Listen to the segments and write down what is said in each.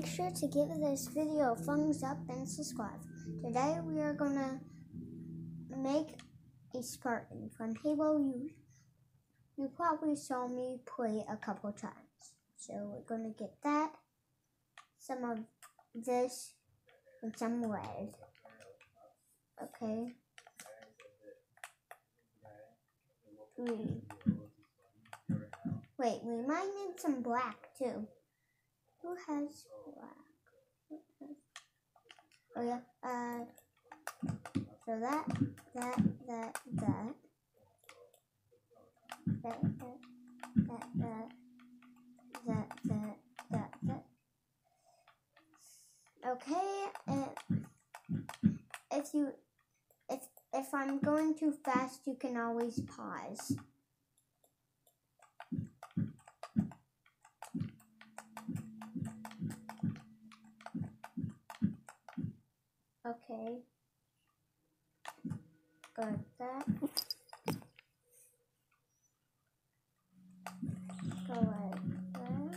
make sure to give this video a thumbs up and subscribe. Today we are gonna make a Spartan from Halo You. You probably saw me play a couple times. So we're gonna get that, some of this, and some red. Okay. Three. Wait, we might need some black too. Who has black? Oh yeah. Uh. So that, that, that, that, that, that, that, that, that, that, that, that. Okay. Uh, if you, if if I'm going too fast, you can always pause. Okay. Got that. Go like that.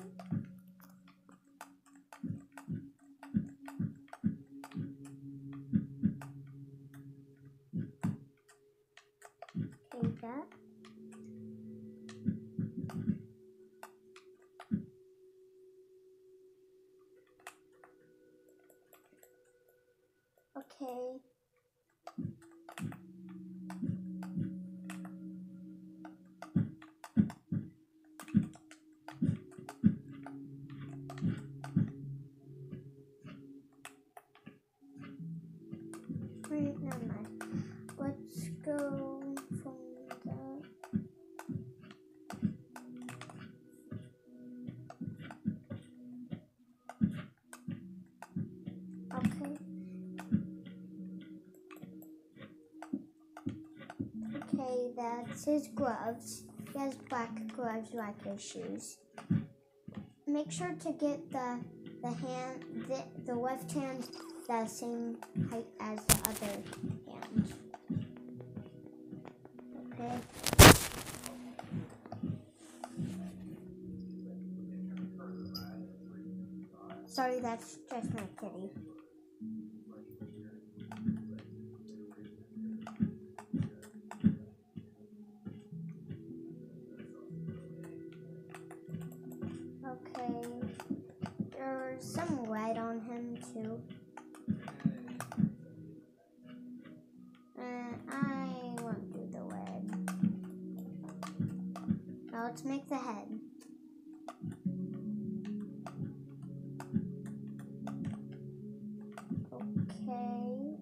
Okay, that. Okay. Wait, never mind. Let's go that's his gloves. He has black gloves like his shoes. Make sure to get the the hand the, the left hand the same height as the other hand. Okay. Sorry, that's just my kitty. There's some red on him too. Uh, I won't do the red. Now let's make the head. Okay.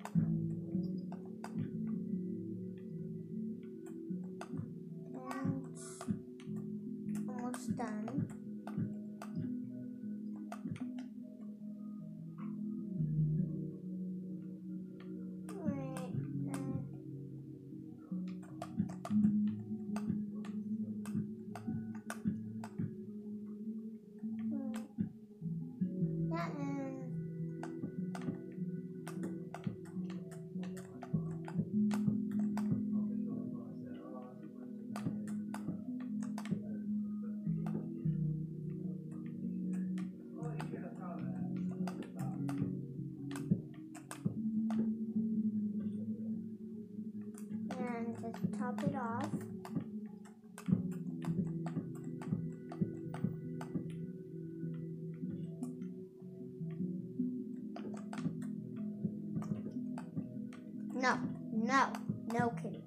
Top it off. No, no, no kitty.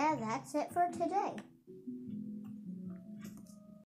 Yeah, that's it for today.